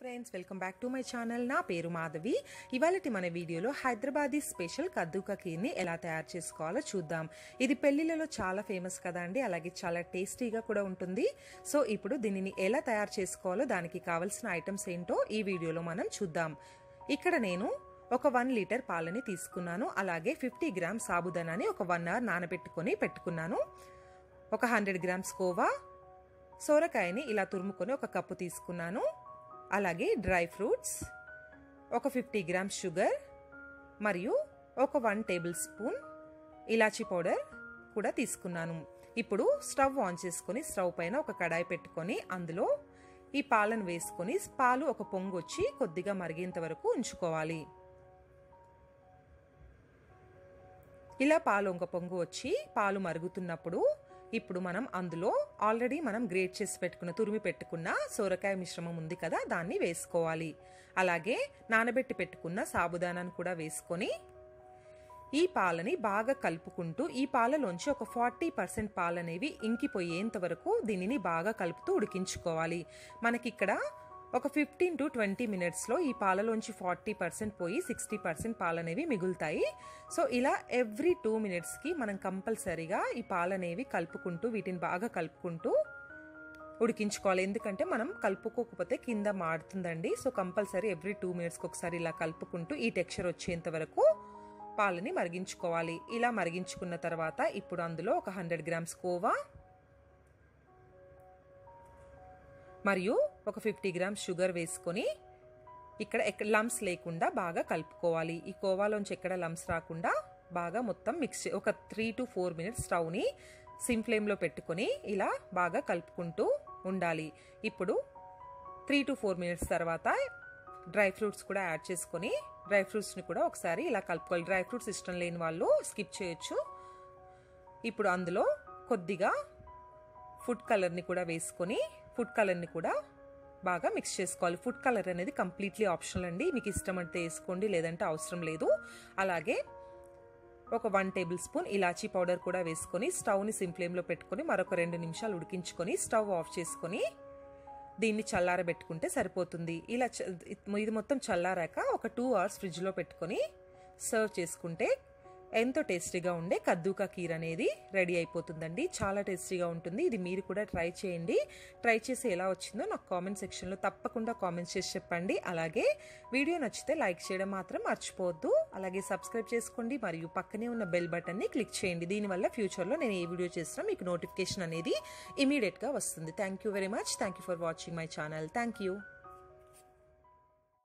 Friends welcome back to my channel నా పేరు మాధవి. ఇవాళటి మన వీడియోలో హైదరాబాదీ స్పెషల్ కద్దుకా కీర్ని ఎలా తయారు చేసుకోవాలో చూద్దాం. ఇది పెళ్ళిళ్ళలో చాలా ఫేమస్ కదా అండి. అలాగే చాలా టేస్టీగా కూడా ఉంటుంది. సో ఇప్పుడు దీనిని ఎలా తయారు చేసుకోవాలో దానికి కావలసిన ఐటమ్స్ ఏంటో ఈ వీడియోలో మనం చూద్దాం. ఇక్కడ నేను ఒక వన్ లీటర్ పాలని తీసుకున్నాను. అలాగే ఫిఫ్టీ గ్రామ్ సాబుదానాన్ని ఒక వన్ అవర్ నానబెట్టుకొని పెట్టుకున్నాను. ఒక హండ్రెడ్ గ్రామ్స్ కోవా. సోరకాయని ఇలా తురుముకొని ఒక కప్పు తీసుకున్నాను. అలాగే డ్రై ఫ్రూట్స్ ఒక ఫిఫ్టీ గ్రామ్స్ షుగర్ మరియు ఒక వన్ టేబుల్ స్పూన్ ఇలాచీ పౌడర్ కూడా తీసుకున్నాను. ఇప్పుడు స్టవ్ ఆన్ చేసుకొని స్టవ్ పైన ఒక కడాయి పెట్టుకొని అందులో ఈ పాలను వేసుకొని పాలు ఒక పొంగు వచ్చి కొద్దిగా మరిగేంత వరకు ఉంచుకోవాలి. ఇలా పాలు ఒక పొంగు వచ్చి పాలు మరుగుతున్నప్పుడు ఇప్పుడు మనం అందులో ఆల్రెడీ మనం గ్రేట్ చేసి పెట్టుకున్న తురిమి పెట్టుకున్న సోరకాయ మిశ్రమం ఉంది కదా దాన్ని వేసుకోవాలి. అలాగే నానబెట్టి పెట్టుకున్న సాబుదానాన్ని కూడా వేసుకొని ఈ పాలని బాగా కలుపుకుంటూ ఈ పాలలోంచి ఒక ఫార్టీ పర్సెంట్ పాలనేవి ఇంకిపోయేంత వరకు దీనిని బాగా కలుపుతూ ఉడికించుకోవాలి. మనకిక్కడ ఒక ఫిఫ్టీన్ టు ట్వంటీ మినిట్స్లో ఈ పాలలోంచి ఫార్టీ పర్సెంట్ పోయి సిక్స్టీ పర్సెంట్ పాలనేవి మిగులుతాయి. సో ఇలా ఎవ్రీ టూ మినిట్స్కి మనం కంపల్సరీగా ఈ పాలనేవి కలుపుకుంటూ వీటిని బాగా కలుపుకుంటూ ఉడికించుకోవాలి. ఎందుకంటే మనం కలుపుకోకపోతే కింద మాడుతుందండి సో కంపల్సరీ ఎవ్రీ టూ మినిట్స్కి ఒకసారి ఇలా కలుపుకుంటూ ఈ టెక్స్చర్ వచ్చేంత వరకు పాలని మరిగించుకోవాలి. ఇలా మరిగించుకున్న తర్వాత ఇప్పుడు అందులో ఒక హండ్రెడ్ గ్రామ్స్ కోవా మరియు ఒక ఫిఫ్టీ గ్రామ్స్ షుగర్ వేసుకొని ఇక్కడ ఎక్కడ లమ్స్ లేకుండా బాగా కలుపుకోవాలి. ఈ కోవాలోంచి ఎక్కడ లమ్స్ రాకుండా బాగా మొత్తం మిక్స్ ఒక త్రీ టు ఫోర్ మినిట్స్ స్టవ్ని సిమ్ ఫ్లేమ్లో పెట్టుకొని ఇలా బాగా కలుపుకుంటూ ఉండాలి. ఇప్పుడు త్రీ టు ఫోర్ మినిట్స్ తర్వాత డ్రై ఫ్రూట్స్ కూడా యాడ్ చేసుకొని డ్రై ఫ్రూట్స్ని కూడా ఒకసారి ఇలా కలుపుకోవాలి. డ్రై ఫ్రూట్స్ ఇష్టం లేని వాళ్ళు స్కిప్ చేయొచ్చు. ఇప్పుడు అందులో కొద్దిగా ఫుడ్ కలర్ని కూడా వేసుకొని ఫుడ్ కలర్ని కూడా బాగా మిక్స్ చేసుకోవాలి. ఫుడ్ కలర్ అనేది కంప్లీట్లీ ఆప్షనల్ అండి. మీకు ఇష్టం అంటే వేసుకోండి లేదంటే అవసరం లేదు. అలాగే ఒక వన్ టేబుల్ స్పూన్ ఇలాచీ పౌడర్ కూడా వేసుకొని స్టవ్ని సిమ్ ఫ్లేమ్లో పెట్టుకొని మరొక రెండు నిమిషాలు ఉడికించుకొని స్టవ్ ఆఫ్ చేసుకొని దీన్ని చల్లారబెట్టుకుంటే సరిపోతుంది. ఇలా ఇది మొత్తం చల్లారాక ఒక టూ అవర్స్ ఫ్రిడ్జ్లో పెట్టుకొని సర్వ్ చేసుకుంటే ఎంతో టేస్టీగా ఉండే కద్దూకా కీర్ అనేది రెడీ అయిపోతుందండి. చాలా టేస్టీగా ఉంటుంది. ఇది మీరు కూడా ట్రై చేయండి. ట్రై చేసి ఎలా వచ్చిందో నాకు కామెంట్ సెక్షన్లో తప్పకుండా కామెంట్స్ చేసి చెప్పండి. అలాగే వీడియో నచ్చితే లైక్ చేయడం మాత్రం మర్చిపోవద్దు. అలాగే సబ్స్క్రైబ్ చేసుకోండి. మరియు పక్కనే ఉన్న బెల్ బటన్ని క్లిక్ చేయండి. దీనివల్ల ఫ్యూచర్లో నేను ఏ వీడియో చేసినా మీకు నోటిఫికేషన్ అనేది ఇమీడియట్గా వస్తుంది. Thank you very much. Thank you for watching my channel. Thank you.